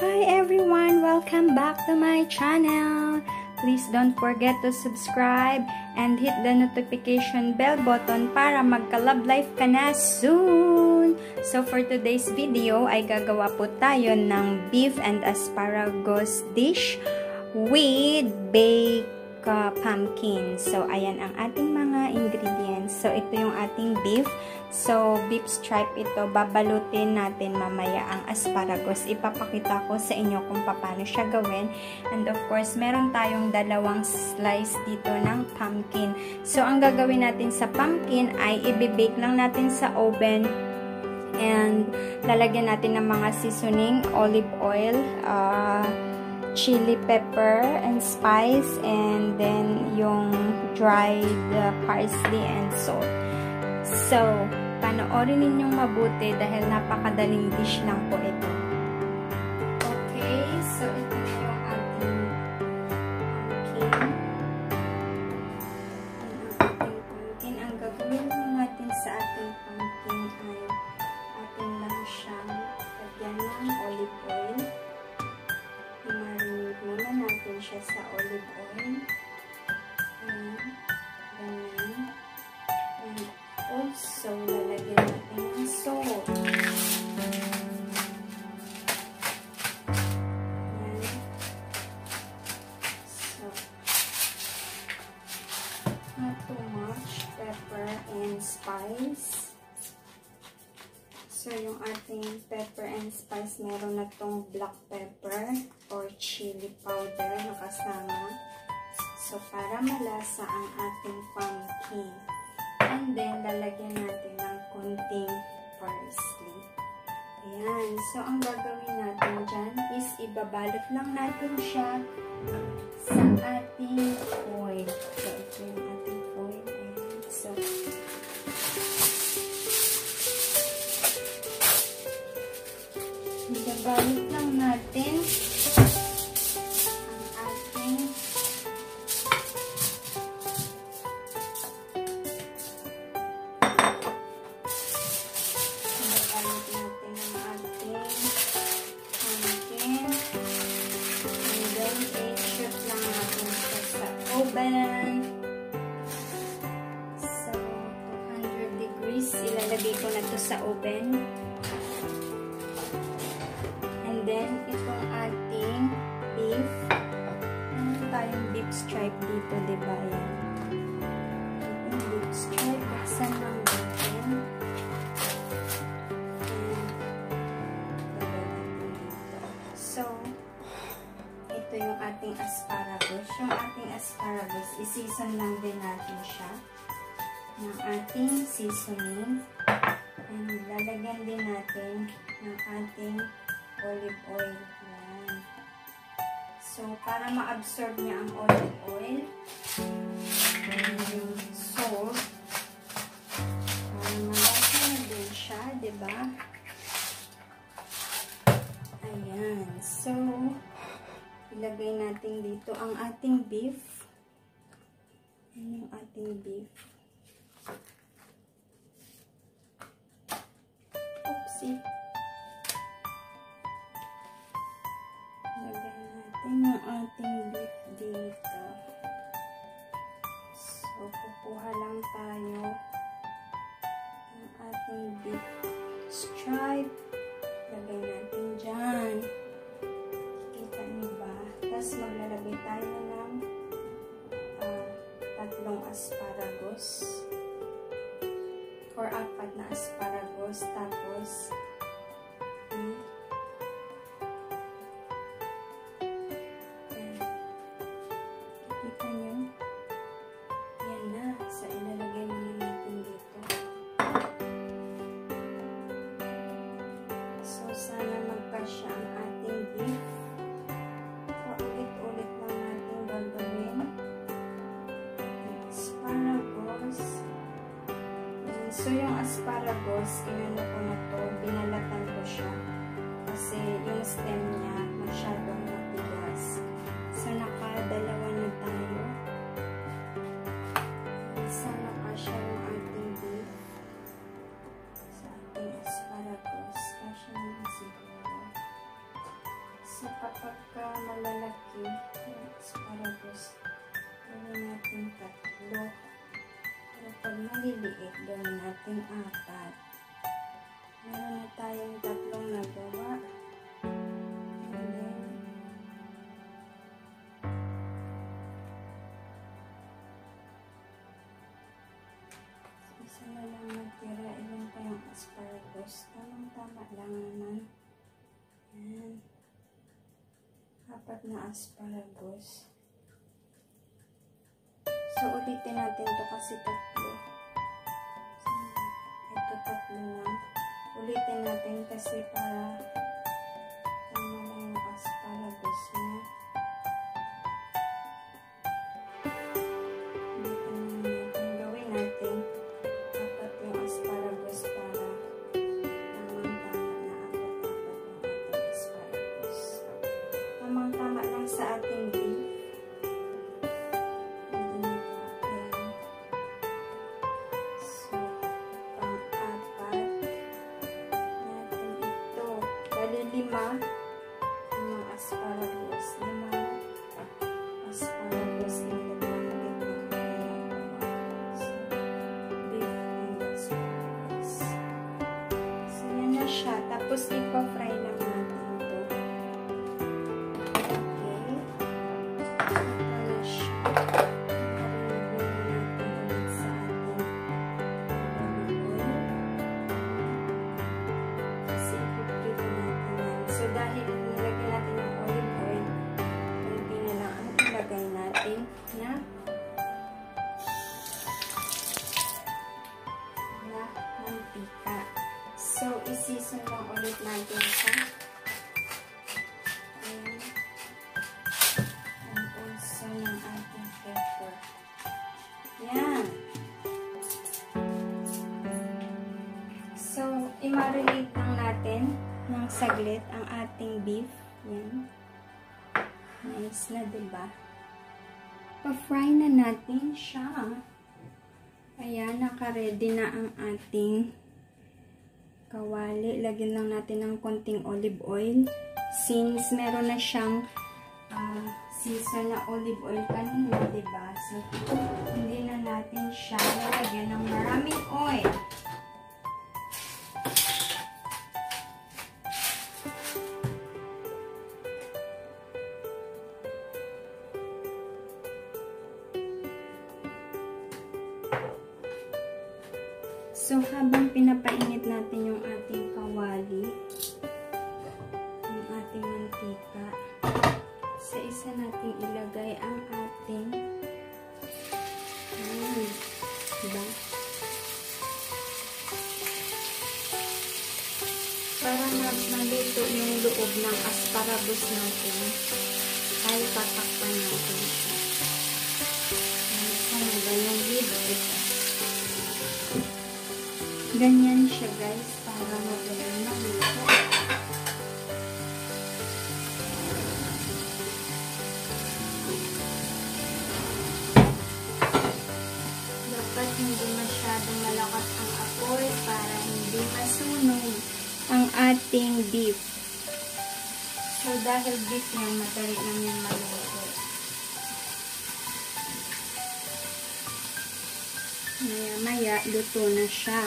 Hi everyone! Welcome back to my channel! Please don't forget to subscribe and hit the notification bell button para magka-love life ka na soon! So for today's video ay gagawa po tayo ng beef and asparagus dish with baked uh, pumpkin. So ayan ang ating mga ingredients. So ito yung ating beef. So, beef stripe ito, babalutin natin mamaya ang asparagus. Ipapakita ko sa inyo kung paano siya gawin. And of course, meron tayong dalawang slice dito ng pumpkin. So, ang gagawin natin sa pumpkin ay ibibake lang natin sa oven. And, lalagyan natin ng mga seasoning, olive oil, uh, chili pepper and spice, and then yung dried uh, parsley and salt. So, panoorin ninyong mabuti dahil napakadaling dish lang po ito. Okay, so ito So, yung ating pepper and spice, meron na tong black pepper or chili powder na kasama. So, para malasa ang ating pumpkin. And then, lalagyan natin ng konting parsley. Ayan. So, ang gagawin natin dyan is ibabalot lang natin siya sa ating ibabalot lang natin ang ating Ibabalot natin ang ating pumpkin. And then, i-shoot lang natin sa oven. So, 200 degrees. Ilalagay ko na to sa oven. Stripe dito, diba? Yan. Itong beef stripe. Buksan lang natin. So, ito yung ating asparagus. Yung ating asparagus, isi-season lang din natin siya ng ating seasoning. And lalagyan din natin ng ating olive oil. So, para ma-absorb niya ang olive oil, yung salt, para malasa na din siya, ba diba? Ayan. So, ilagay natin dito ang ating beef. Ayan yung ating beef. Oopsie. Yung ating beef dito. So, kukuha lang tayo ng ating beef stripe. Lagay natin dyan. Kita niyo ba? Tapos maglalagay tayo ng uh, tatlong asparagus. Or apat na asparagus. Tapos, So, yung asparagus, inano ko na to, binalatan ko siya. Kasi yung stem niya masyadong matigas. So, nakadalawa na tayo. Isa na ka siya yung ating beef. Sa ating asparagus, kasya na siguro. So, kapag ka malalaki, yung asparagus, gawin natin tatlo pag maliliit, gawin natin apat. Meron na tayong tatlong nagawa. Isa na lang magtira. Ilan pa yung asparagus? Tamang-tama lang naman. Yan. Apat na asparagus. So, ulitin natin to kasi tatlo. Natin kasi para siya. Tapos, ipa-fry saglit ang ating beef. Yan. Nice na, diba? Pa-fry na natin siya. Ayan, naka-ready na ang ating kawali. Lagyan lang natin ng konting olive oil. Since meron na siyang uh, season na olive oil kanina, diba? So, hindi na natin siya lalagyan ng maraming oil. So, habang pinapainit natin yung ating kawali, yung ating mantika, sa isa nating ilagay ang ating ayan, diba? Para malito yung loob ng asparagus natin, ay tatakpan natin siya. Ayan, ganyang higit. Ganyan siya guys, para magaling maluto. Dapat hindi masyadong malakas ang apoy para hindi masunog ang ating beef. So dahil beef yan, madali lang yung maluto. Maya maya, luto na siya.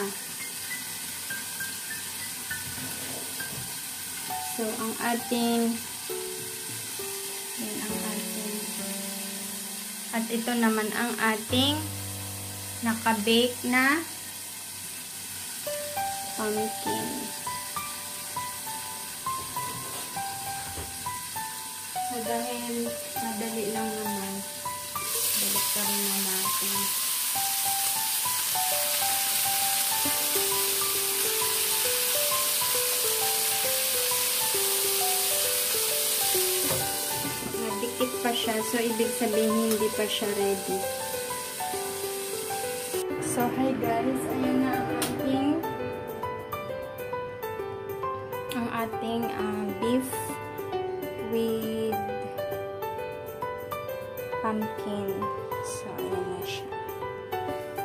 So, ang ating yan ang ating at ito naman ang ating naka-bake na pumpkin. So, dahil madali lang naman, balik ka rin na natin. So ibig sabihin hindi pa siya ready. So, hi guys, ayan na ang ating ang ating uh, beef with pumpkin. So, ayan na siya.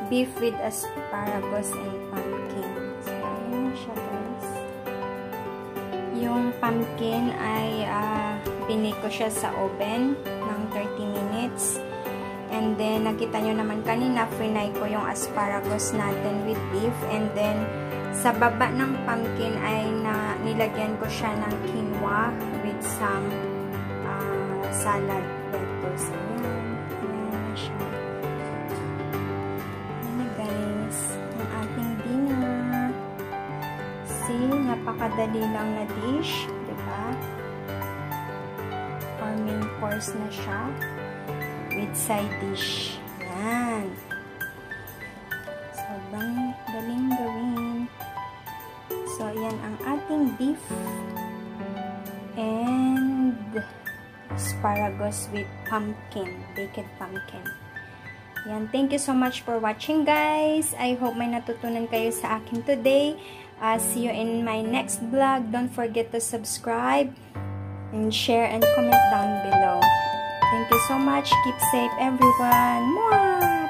Beef with asparagus and pumpkin. So, ayan na siya guys. Yung pumpkin ay uh, pinay ko siya sa oven 30 minutes. And then, nakita nyo naman kanina, frinay ko yung asparagus natin with beef. And then, sa baba ng pumpkin ay na, nilagyan ko siya ng quinoa with some uh, salad lettuce. Ayan. Ayan na siya. Ayan guys. Ang ating dinner. See, napakadali lang na dish. Course na siya with side dish. Yan. Sobrang daling gawin. So, yan ang ating beef and asparagus with pumpkin, baked pumpkin. Yan. Thank you so much for watching, guys. I hope may natutunan kayo sa akin today. Uh, see you in my next vlog. Don't forget to subscribe and share and comment down below. Thank you so much. Keep safe, everyone. Mwah!